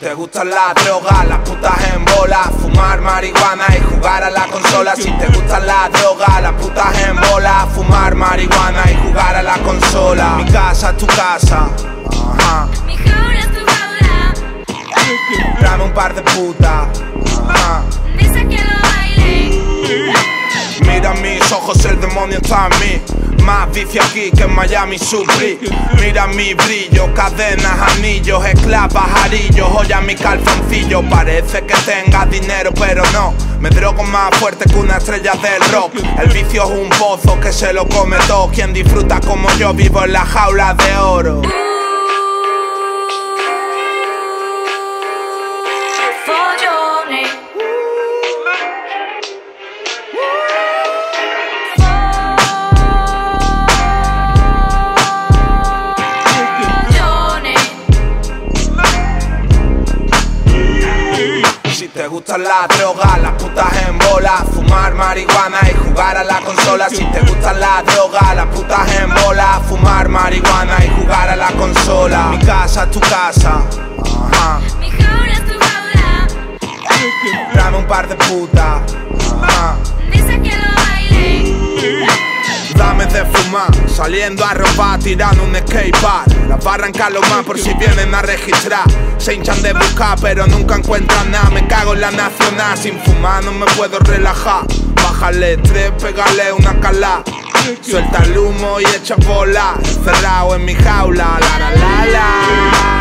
te gustan las drogas, las putas en bola, fumar marihuana y jugar a la consola. Si te gustan las drogas, las putas en bola, fumar marihuana y jugar a la consola. Mi casa es tu casa, ajá. Mi jaula es tu jaula. Dame un par de putas, ajá. Dice que lo baile. Más vicio aquí que en Miami Supri. Mira mi brillo, cadenas, anillos, esclavas, arillos, joya mi calzoncillo. Parece que tenga dinero, pero no. Me drogo más fuerte que una estrella del rock. El vicio es un pozo que se lo come todo. Quien disfruta como yo vivo en la jaula de oro. Si te gustan las putas en bola, fumar marihuana y jugar a la consola. Si te gustan las drogas, las putas en bola, fumar marihuana y jugar a la consola. Mi casa es tu casa, ajá. Mi jaula es tu jaula. Dame un par de putas, ajá. Saliendo a robar, tirando un skatepark. Las va a por si vienen a registrar. Se hinchan de buscar, pero nunca encuentran nada. Me cago en la nacional, sin fumar no me puedo relajar. Bájale tres, pégale una cala. Suelta el humo y echa bola. Encerrado en mi jaula, la la la la.